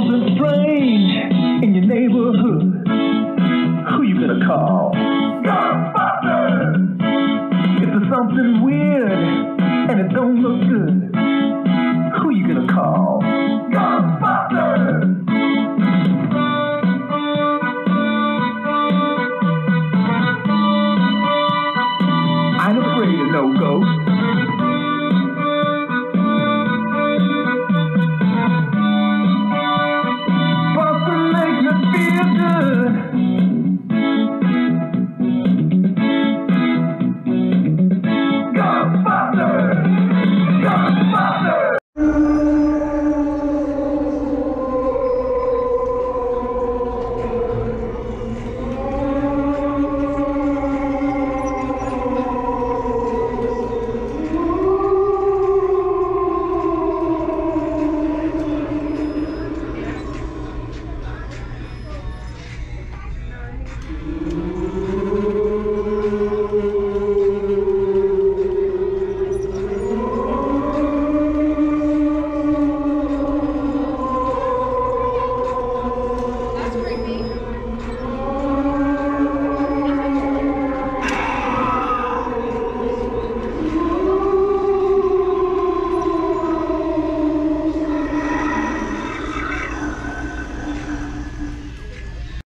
something strange in your neighborhood, who you gonna call? Ghostbusters! If there's something weird and it don't look good, who you gonna call? Ghostbusters! I ain't afraid of no ghosts.